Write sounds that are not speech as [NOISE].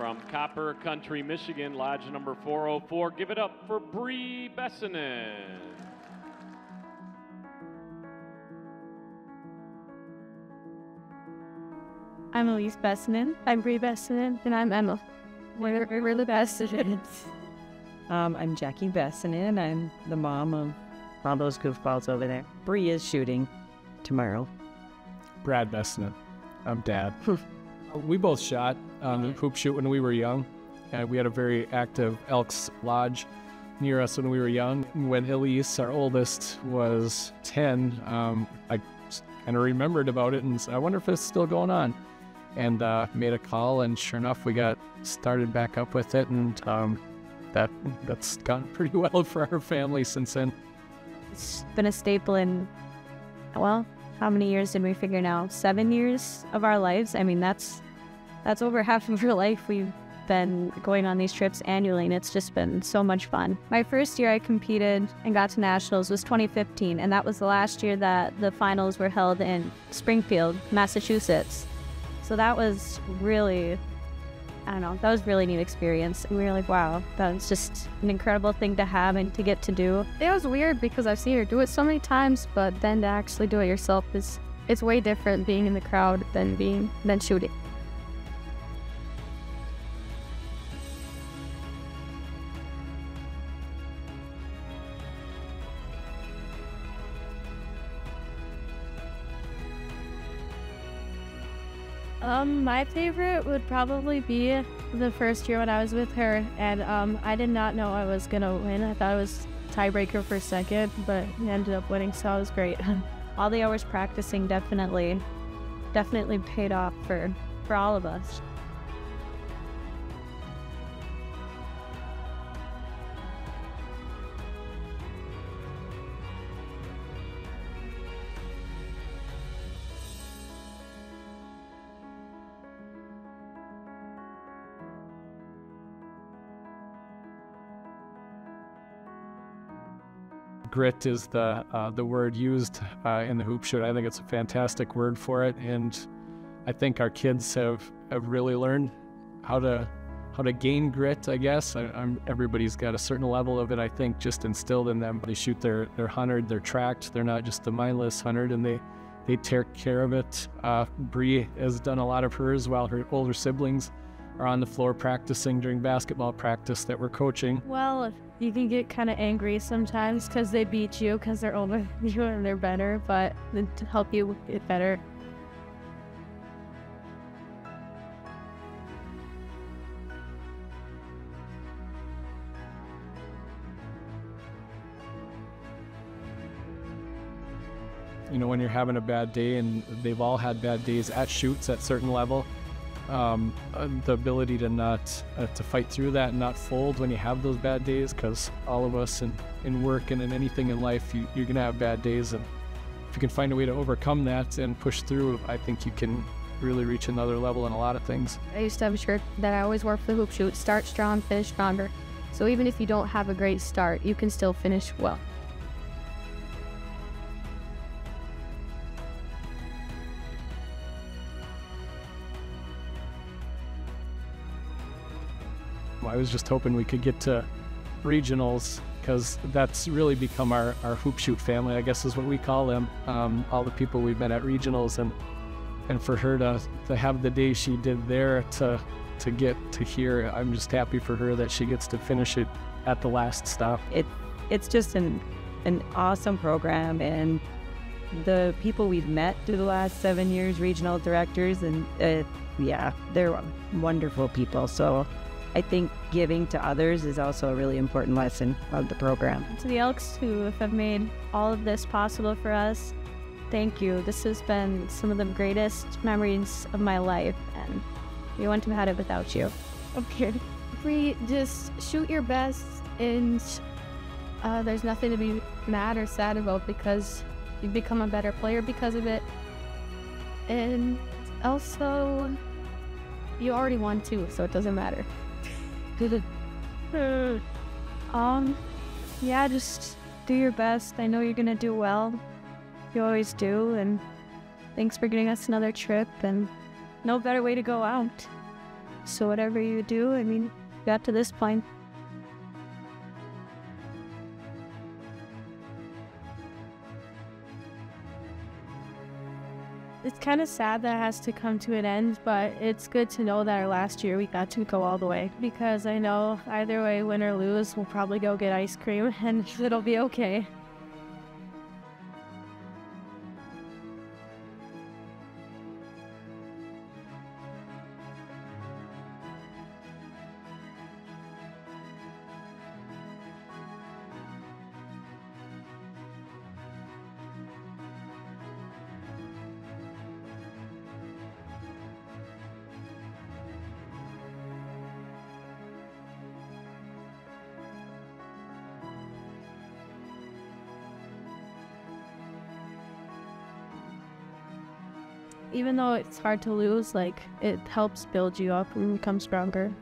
from Copper Country, Michigan, lodge number 404. Give it up for Bree Besonen. I'm Elise Besonen. I'm Bree Besonen. And I'm Emma. We're, we're the Besonens. [LAUGHS] Um, I'm Jackie Besonen. I'm the mom of all those goofballs over there. Bree is shooting tomorrow. Brad Besonen. I'm dad. [LAUGHS] we both shot on the hoop shoot when we were young. And we had a very active Elks Lodge near us when we were young. When Elise, our oldest, was 10, um, I kind of remembered about it and said, I wonder if it's still going on. And uh, made a call, and sure enough, we got started back up with it, and um, that that's gone [LAUGHS] pretty well for our family since then. It's been a staple in, well, how many years did we figure now? Seven years of our lives. I mean, that's that's over half of your life. We've been going on these trips annually, and it's just been so much fun. My first year I competed and got to nationals was 2015, and that was the last year that the finals were held in Springfield, Massachusetts. So that was really, I don't know, that was really neat experience. And we were like, wow, that was just an incredible thing to have and to get to do. It was weird because I've seen her do it so many times, but then to actually do it yourself is it's way different being in the crowd than being than shooting. Um, my favorite would probably be the first year when I was with her, and um, I did not know I was gonna win. I thought it was tiebreaker for second, but we ended up winning, so it was great. [LAUGHS] all the hours practicing definitely, definitely paid off for for all of us. Grit is the uh, the word used uh, in the hoop shoot. I think it's a fantastic word for it, and I think our kids have, have really learned how to how to gain grit. I guess I, everybody's got a certain level of it. I think just instilled in them. They shoot their their hundred, they're tracked. They're not just the mindless hundred, and they they take care of it. Uh, Bree has done a lot of hers while her older siblings are on the floor practicing during basketball practice that we're coaching. Well, you can get kind of angry sometimes because they beat you because they're older [LAUGHS] than you and they're better, but to help you get better. You know, when you're having a bad day, and they've all had bad days at shoots at certain level, um, uh, the ability to not uh, to fight through that and not fold when you have those bad days because all of us in, in work and in anything in life you, you're gonna have bad days. And if you can find a way to overcome that and push through i think you can really reach another level in a lot of things. I used to have a shirt that i always wore for the hoop shoot start strong finish stronger. So even if you don't have a great start you can still finish well I was just hoping we could get to regionals because that's really become our, our hoop shoot family, I guess is what we call them. Um, all the people we've met at regionals and and for her to, to have the day she did there to to get to here, I'm just happy for her that she gets to finish it at the last stop. It it's just an an awesome program and the people we've met through the last seven years, regional directors, and uh, yeah, they're wonderful people. So I think giving to others is also a really important lesson of the program. To the Elks who have made all of this possible for us, thank you. This has been some of the greatest memories of my life, and we wouldn't have had it without you. Okay. Bree, just shoot your best, and uh, there's nothing to be mad or sad about because you've become a better player because of it. And also, you already won too, so it doesn't matter. Um, yeah, just do your best. I know you're gonna do well. You always do, and thanks for getting us another trip, and no better way to go out. So whatever you do, I mean, got to this point. It's kind of sad that it has to come to an end, but it's good to know that our last year we got to go all the way because I know either way, win or lose, we'll probably go get ice cream [LAUGHS] and it'll be okay. Even though it's hard to lose, like it helps build you up and become stronger.